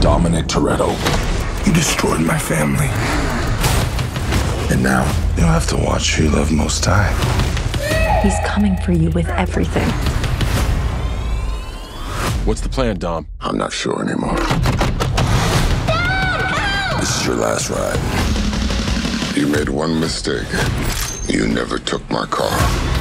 Dominic Toretto. You destroyed my family. And now you'll have to watch who you love most die. He's coming for you with everything. What's the plan, Dom? I'm not sure anymore. This is your last ride. You made one mistake. You never took my car.